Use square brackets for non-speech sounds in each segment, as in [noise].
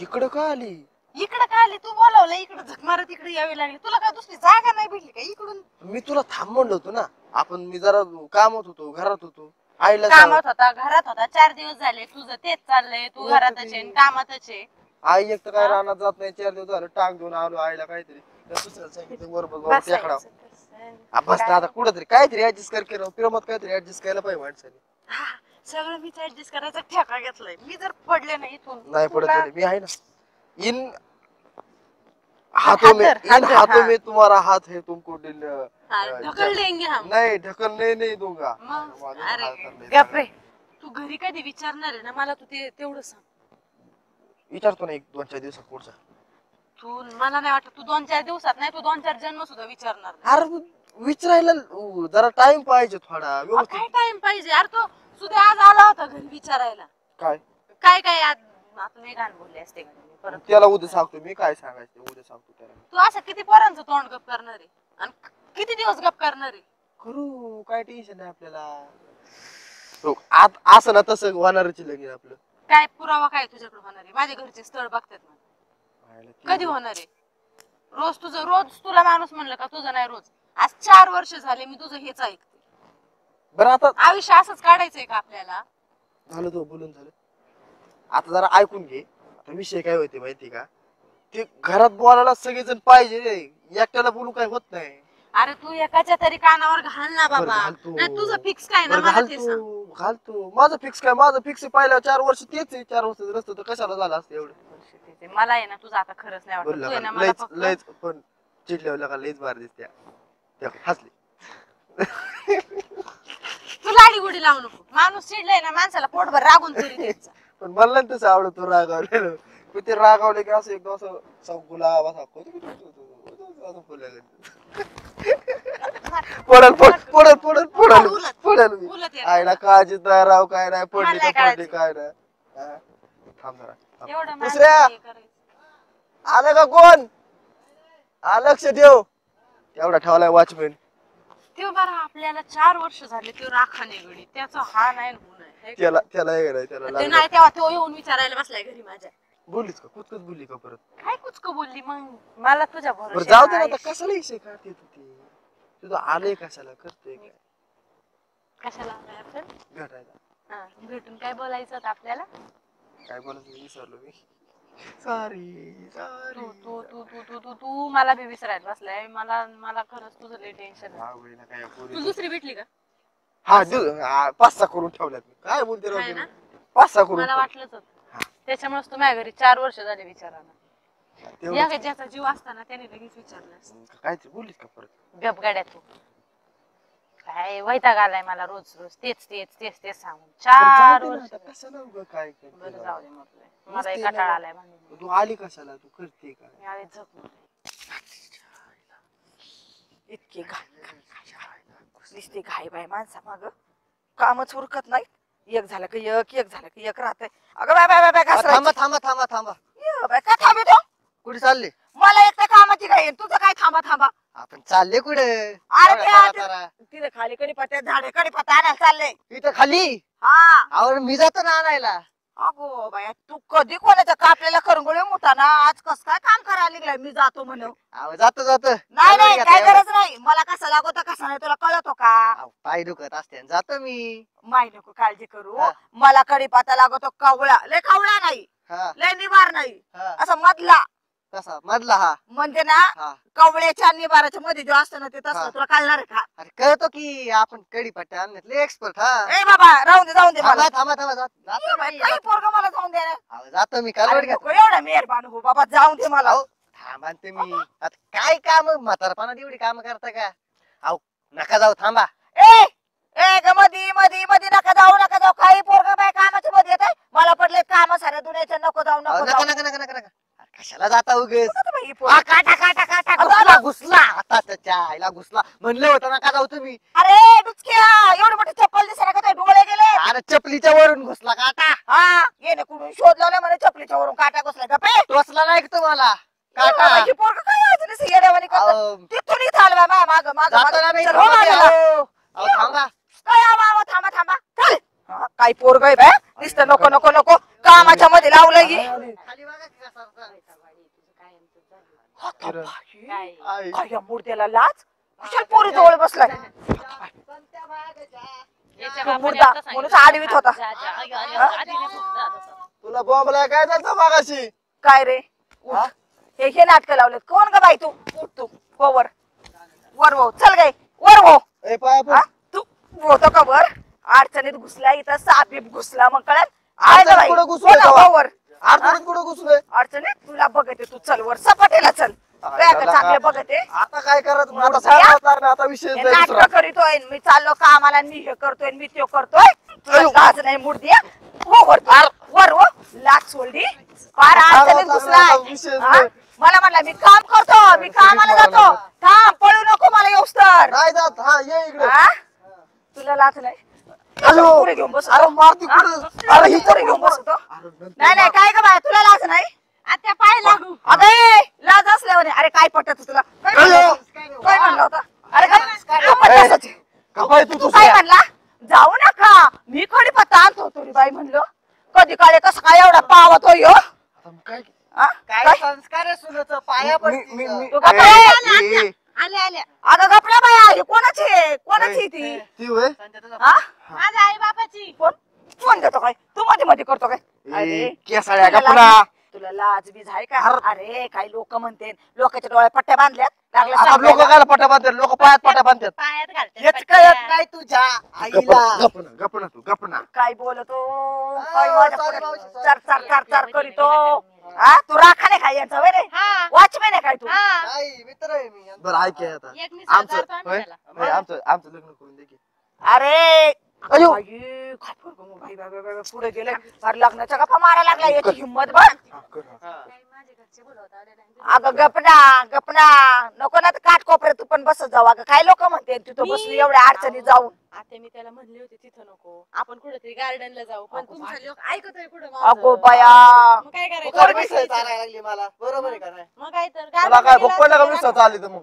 इकडं का आली? इकडं काय आली? तू बोलावलं इकडं झक मारत इकडे यावी लागली. तुला काय दुसरी जागा नाही भेटली का इकडून? मी तुला थांब म्हणलं होतो ना. आपण मी जरा कामात होतो घरात होतो. आईला सांग. कामात होता घरात होता. चार दिवस झाले तुझं तेच चाललंय तू येत घरातच. आहे आणि कामातच आहे. आई एक तर काय हा? रानात जात नाही चार दिवस झालं टाक घेऊन आलो आईला काहीतरी. दुसऱ्याला सांगितलं बसायचं तसं. ना आता कुठं तरी काहीतरी ऍडजस्ट कर केलं प्रेमात काहीतरी ऍडजस्ट करायला पाहिजे माणसाने. हा, सगळं मीच ऍडजस्ट करायचा ठेका घेतलाय. मी जर पडले ना इथून नाही पडत तुला- नाही. मी आहे ना. इन हाथों में हाथ धर, इन हाथ धर, हाथों हाँ। में तुम्हारा हाथ है तुमको दिल हा, ढकल देंगे हम. नहीं ढकलने नहीं दूंगा. मग? माझं अरे हात. धरले. गप रे तू घरी कधी विचारणार आहे ना? मला तू ते तेवढं सांग. विचारतो ना एक दोन चार दिवसात पुढचा. तू मला नाही वाटत तू दोन चार दिवसात नाही तू दोन चार जन्म सुद्धा विचारणार. नाही. अरे विचारायला उ, जरा टाइम पाहिजे थोडा. अहो, व्यवस्थित काय टाइम पाहिजे? यार तो सुद्धा आज आला होता घरी विचारायला. काय? काय काय आज? आता नाही घाण बोलले असते परत त्याला उद्या सांगतो मी काय सांगायचं उद्या सांगतो त्याला. तू असं किती पोरांचं तोंड गप करणार? आहे आणि किती दिवस गप करणार? आहे करू काय टेन्शन नाही आपल्याला. हो, आत असं ना तसं होणारच आहे लगेच आपलं. काय पुरावा काय तुझ्याकडे होणार आहे? माझ्या घरचे स्थळ बघतात मला. व्हायला ते- कधी होणार आहे? रोज तुझं रोज तुला माणूस म्हणलं का तुझं नाही रोज. आज चार वर्ष झाले मी तुझं हेच ऐकते. बरं आता आयुष्य असंच काढायचंय का आपल्याला? झालं तो बोलून झालं. आता जरा ऐकून घे. आता विषय काय होते माहिती का? ते घरात बोलायला सगळेजण पाहिजे रे. एकट्याला बोलून काय होत नाही. अरे तू एकाच्या तरी कानावर घाल ना बाबा. नाही तुझं फिक्स काय ना? बरं, मला ते सांग. घालतो. घालतो माझं फिक्स काय? माझं फिक्स पहिल्या चार वर्ष तेच आहे. चार वर्ष रस्त तर कशाला झालं असतं एवढं? ते मला आहे ना तुझं आता खरंच नाही वाटत. बोलला तू आहे ना का? मला लयच फक्त लयच पण चिडल्यावर का लयच बार दिसत्या. त्या हसली. [laughs] तू लाडी गुडी लावू नको माणूस चिडलाय ना माणसाला पोटभर रागून तरी द्यायचा पण मला नाही तसं आवडत तो रागावलेलं पण ते रागावले की असं एकदम असं असं गुलाब असा असं फुलायला. पडल पड- पडल पडल पडल. पडल मी. उलट येत. आईला काळजी नाही राव काय नाही पडली तर पडली. काय नाही हा? थांब जरा थांब. एवढं दुसऱ्या हे करायचं. आलं का कोण आ लक्ष ठेव एवढा ठेवलाय वॉचमॅन ते बरं आपल्याला चार वर्ष झाले ते राखाने गडी त्याचा हा नाही हो नाही. का? त्याला त्याला नाही त्याला ते लागलं. नाही तेव्हा तो येऊन विचारायला बसलाय घरी माझ्या. बोललीस का? कुचकच बोलली का परत? काय कुचक बोलली मग? मला तुझ्या बरं भरोश्यावर जाऊ दे ना आहे. आता कशाला इशे काढते तू ते? तुझं आलंय कशाला? करतोय काय? कशाला आलाय आपण भेटायला हा, भेटून काय बोलायचं होतं आपल्याला? काय बोलायचं विसरलो मी. Sorry sorry. तू तू तू तू तू तू तू मला बी विसरायला बसलाय. मला मला खरंच तुझं लय टेन्शन काय तू पोरी दुसरी भेटली का? हा दु- हा, पाच सहा करून ठेवल्यात. मी काय बोलते राव ना? तुम्ही? पाच सहा करून मला ठेवल्यात. वाटलंच होतं. त्याच्यामुळेच तू माझ्या घरी चार वर्ष झाले विचाराना तेवढंच. या ज्याचा जीव असताना त्याने लगेच विचारलं. काय ते बोललीस का परत? गप गाड्या तू. काय वैताग आलाय मला रोज रोज. तेच तेच तेच तेच सांगून. चार जाऊ दे ना वर्ष आता, कशाला काय करते बरं? जाऊ दे म्हटलंय मला एक कटाळा मग. आलाय म्हणून. तू आली कशाला? तू करते काय? मी आले झोप इतकी घाई नुसती घाई बाय माणसा माग. कामच उरकत नाही एक झालं की एक एक झालं की एक राहत अगं बाय बाय बाय बाय आ, घासरायची. थांबा थांबा थांबा थांबा. ये बाय, काय थांबतो कुठे चालले? मला एक तर कामाची घाई आहे. तुझं काय थांबा थांबा. आपण चालले कुठे? अरे ते आज- तिथे खाली कडी पत्त्या झाडे कडी पत्ता आणायला चाललंय इथं खाली? हा. आवड मी जातो ना आणायला. अगो बाया तू कधी कोणाच्या कापलेल्या खरंगोळी मोठा ना आज कस काय काम करायला निघलाय? मी जातो म्हणून. अहो, जातो जातो. नाही नाही काय. गरज नाही. मला कसा लागतो कसा नाही तुला कळतो का? अहो, पाय दुखत असते जातो मी. माय नको काळजी करू. हा. मला कडीपाता लागतो कवळा. लय कवळा नाही. हा. लय निवार नाही. हा. असा मधला. कसा मधला हा. म्हणजे ना हा. कवळ्याच्या आणि निवाराच्या मध्ये जो असतो ना ते हा. तसं तुला कळणार आहे का? अरे कळतो की आपण कडी पट्ट्या आणण्यातले एक्सपर्ट हा. ए बाबा राहून दे जाऊन दे मला. थांबा थांबा थांबा जात- जातो मी, काही जातो. पोरग मला जाऊन दे ना. अहो, जातो मी अरे कालवड घ्या नको एवढा मेहरबान हो बाबा जाऊन दे मला. अहो, थांबा ना तुम्ही. आता काय काम म्हातारपणात एवढी काम करता का? अहो नका जाऊ थांबा. ए ए ग मधी मधी मधी नका जाऊ नका जाऊ. काही पोरग बाय कामाच्या मध्ये येत मला पडले काम साऱ्या दुनियाच्या नको जाऊ अहो, नको नका जाऊ. नका नका नका नका. कशाला जाता उगेच? ही? काटा काटा काटा घुसला आता त्याच्या आईला घुसला. म्हणलं होतं नका जाऊ तुम्ही? अरे डुचक्या एवढी मोठी चप्पल दिसणार का तुझे डोळे गेले? अरे चपलीच्या वरून घुसला काटा. हा येणे कुठून शोध लावले म्हणे चपलीच्या वरून काटा घुसला. का पे टोचला नाही का तुम्हाला? काटा. ही पोरग काय अजून असं येड्यावानी करतं? अहो, तिथून इथं आलं बाय माग माग माग. जाताना नाही चल, हो थांबा. अहो. थांबा. काय आवा आवा थांबा थांबा. चल. हा, काय पोरग आहे बाय नुसतं नको नको नको. कामाच्या मध्ये लावलं की खाली बघा की. आता बाई, काय? या मुर्द्याला लाज कुशल पोरी जवळ बसलाय मुर्दा. म्हणून आडवीत होता. तुला बॉम्बला काय झालं मागाशी काय रे उठ. हा? हे हे नाटक लावलेत कोण ग बाई तू उठ तू हो वर वर हो चल गाय वर हो ए पाया पड. हा? तू होतो का वर अडचणीत घुसला इथं सापीप घुसला मग कळत आहे ना अडचणीत बाई? कुठं हो घुसलोय ना, तेव्हा? हो वर अडचणीत कुठं घुसलोय अडचणीत तुला बघते तू चल वर सपाटेला चल. काय का चांगले बघते. आता काय करायचं? मग आता सांगावंच लागणार, आता विषय नाही दुसरा. नाटक करीतोय मी चाललो कामाला आणि मी हे करतोय आणि मी ते करतोय. तुला अयो. लाज नाही मूर्ती हो वर तू. वर हो लाज सोडली. फार अडचणीत सांगावंच घुसलाय. लागणार, विषयच हा? नाही. मला म्हणला मी काम करतो मी कामाला जातो. थांब पळू नको मला येऊस तर. नाही जात. हा ये इकडे. हा? तुला लाज नाही? अयो. पुढे घेऊन बस अरे मारती कुठं अरे ही घेऊन नाही नाही काय ग बाय तुला लाज नाही? आत्या पाय लागू. अगं लाज असल्यावर अरे काय पटत तुला? काय म्हणलं? होतं? अरे काय. का तू काय जाऊ नका. मी कडी पत्ता आणतो तुरी बाई म्हणलं. कधी काळे कसं काय एवढा पावतो यो? आता काय? हा? संस्कार सुनेचं? पाया मी- पडतील मी- का? मी- तू का ए, बाई? ए, ए, आले आले अगं आहे कोणाची आहे? कोणाची आहे ती? ती होय? हा? माझ्या आई बापाची कोण? कोण देतो काय? तू मध्ये मध्ये करतो काय? ए, केसाळ्या तुला लाज- तुला लाज बीज आहे का? अरे काही लोक म्हणते लोकांच्या डोळ्यात पट्ट्या बांधल्यात. लागल्या लोक सांगायला. काय पट्या बांधतात? लोक पायात पट्या बांधतात. पायात घालते हेच कळत नाही तुझ्या आईला. गपना गपना तू गपना काय बोलतो? काय माझ्या पुढे. चार चार चार चार करीतो. हा तू राखा नाही काय यांचा वय रे हा. वॉचमॅन आहे काय तू हा. नाही मित्र आहे मी बरं ऐक हे आता एक मी आमचं सरदार तो आम्ही होय? त्याला. होय, आमचं आमचं लग्न करून दे की. अरे अयो. बाई, काय पोरगं मग बाई, बाई, बाई, बाई, पुढे गेले अरे लग्नाच्या गप्पा मारा लागला याची हिंमत बघ हा, कर, हा. अगं गपना गपना. नको ना काट कोपऱ्यात तू पण बसत जाऊ. अगं काय लोक म्हणते तिथं मी- बसली एवढ्या अडचणी जाऊन? आता मी त्याला म्हणले होते तिथं नको. आपण कुठेतरी गार्डनला जाऊ. पण तुमचा लोक ऐकतोय कुठं अगो? बया. मग काय करायचं? चालायला लागली मला. बरोबर आहे का नाही? मग काय तर तुला काय ला भोग पडला का आली तर मग.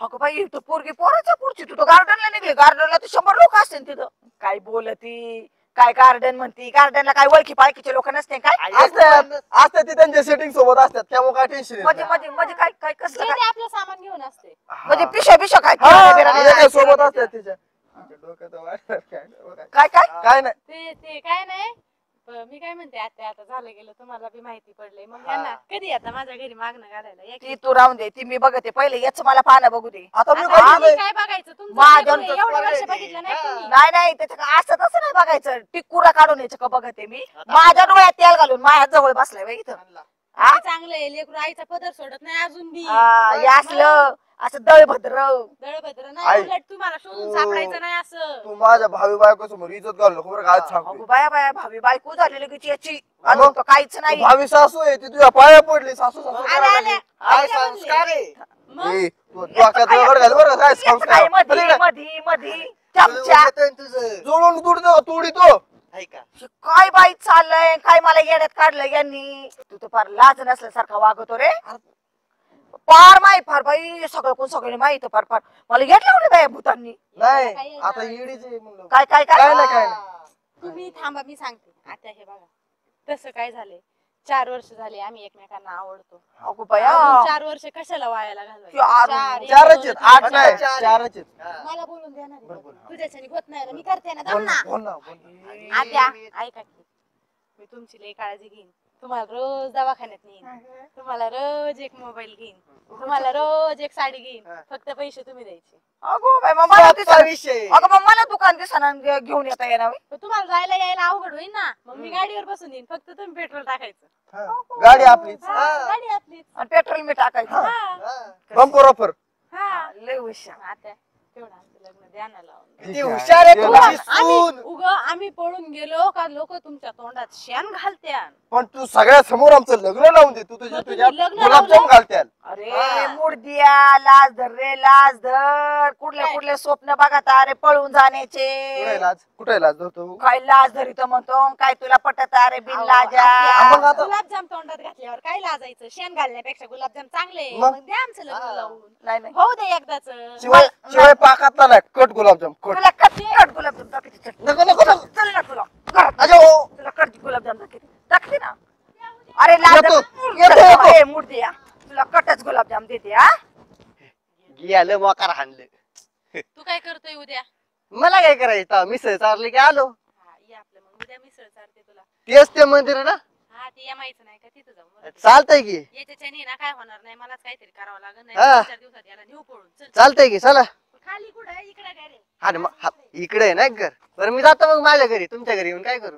अगं बाई तू पोरगी पोराच्या पुढची तू तर गार्डनला निघली. गार्डनला तर शंभर लोक असतील तिथं. काय बोलती? काय गार्डन म्हणती? गार्डनला काय ओळखी पाळखीचे लोक नसते काय असतात असतात ते त्यांच्या सेटिंग सोबत असतात त्यामुळे काय टेन्शनमध्ये मध्ये मध्ये काय काय कसलं ते काय? आपलं सामान घेऊन असते. म्हणजे पिशा पिशा काय? हा, काय? सोबत असतात तिच्या. तिच्या डोक्यात वाढणार काय बघा. काय काय? काय नाही. ते ते काय नाही. प- मी काय म्हणते आता आता झालं गेलं तुम्हाला बी माहिती पडले मग यांना कधी आता माझ्या घरी मागणं घालायला? या ती. तू राहून दे ती मी बघते. पहिले याच मला पाहणं बघू दे. आता मी आता काय आम्ही केलंय? काय बघायचं? एवढे वर्ष चाललंय. बघितलं नाही. तुम्ही नाही नाही त्याचं असं तसं नाही बघायचं टिकुरा काढून यायचं का बघते मी माझ्या डोळ्यात तेल घालून माझ्या जवळ बसलाय बाई इथं हा? ते चांगलं आहे लेकरू आईचा पदर सोडत नाही अजून बी हा, हे असलं असं दळभद्र दळभद्र आई. नाही उलट तुम्हाला शोधून. सापडायचं नाही असं तू माझ्या भावी बायको समोर इज्जत घालू नको बरं का आज अगो सांगतो बाया बाया भावी बायको झाली लगेच याची अजून तो काहीच नाही भावी सासू आहे ती तुझ्या पाया पडली सासू सासू आले करायला आले लागली. काय आले म्हणले. संस्कार आहे मग ए, तू डोक्यात दगड घाल बरं का, काय येतं काय संस्कार मधी पलीकडे. मधी मधी. चमच्या येतोय तुझं. जोडून तुडतो तुडितो आहे का काय बाई चाललंय? काय मला येड्यात काढलं यांनी? तू तर फार लाज नसल्यासारखा वागतो रे. फार माही फार बाई सगळं कोण सगळे माहीत फार फार. मला येत लावले बाई भूतांनी? नाही आता येडीचे म्हणलं. काय काय काय? काय नाही काय नाही. तुम्ही थांबा मी सांगते. आता हे बघा. तसं काय झाले चार वर्ष झाले आम्ही एकमेकांना आवडतो. अगो बया अजून चार वर्ष कशाला वायाला चार- घालवायचे एक, चारच दोन, आहेत तीन, आठ चार. नाही. चार. चारच आहेत. मला बोलून द्या ना रे. तुझ्याच्याने होत नाही ना मी करते ना. बोल दम ना ना. बोल ना बोल ना. आत्या ऐका की. मी तुमची लई काळजी घेईन. तुम्हाला रोज दवाखान्यात नेईन. तुम्हाला रोज एक मोबाईल घेईन. तुम्हाला रोज एक साडी घेईन. फक्त पैसे तुम्ही द्यायचे. अगो बाई मग मला विषय अगं मग मला दुकान दिसना घेऊन येता येणार होय. पण तुम्हाला जायला यायला अवघड होईल ना. मग मी गाडीवर बसून येईन. फक्त तुम्ही पेट्रोल टाकायचं. गाडी आपलीच. हा, गाडी आपलीच. आणि पेट्रोल मी टाकायचं. हा. हा. बंपर ऑफर हा. लय हुशार. आता तेवढं लावून किती हुशार आहे ते तुमची सून. उग आम्ही पळून गेलो का लोक तुमच्या तोंडात शेण घालत्यान. पण तू सगळ्या समोर आमचं लग्न लावून दे. तू तुझ्या मग तुम्ही तुझ्या लग्न गुलाबजाम लावलं? घालत्याल. अरे. मुर्दिया लाज धर रे लाज धर. कुठले काय? कुठले स्वप्न बघत अरे पळून कुठे जाण्याचे लाज? कुठे लाज धरतो काय लाज धरित म्हणतो. काय तुला पटत? अरे बिन लाजा. मग आता- गुलाबजाम तोंडात घातल्यावर काय लाजायचं? शेण घालण्यापेक्षा गुलाबजाम चांगले. मग? मग द्या आमचं लग्न. लावून. नाही नाही. होऊ दे एकदाच. शिवाय शिवाय पाकातला नाही. कट गुलाबजाम कट. तुला कट कट गुलाबजाम दाखवते चल. नको नको नको. चल ना तुला. घरात. अजो. तुला कट गुलाबजाम दाखवते ना. अरे लाज येतो, येतो, येतो. ए, मूर्ती या तुला कटच गुलाबजाम देते हा. गेलं मोकार हाणलं. तू काय करतोय उद्या? मला काय करायचं? मिसळ चारली की आलो. हा ये आपलं मग. उद्या मिसळ चालते तुला. तेच ते मंदिर आहे ना? हा ते या माहिती नाही का? तिथं जाऊ मग चालतंय की. याच्याच्याने ना काय होणार नाही. मलाच काहीतरी करावं लागेल. नाही हा. दोन चार दिवसात याला नेऊ पळून. चल. चालतंय की चला. खाली कुठं? इकडे काय हा ना मग हा, इकडे आहे ना घर. बरं मी जातो मग माझ्या घरी तुमच्या घरी येऊन काय करू?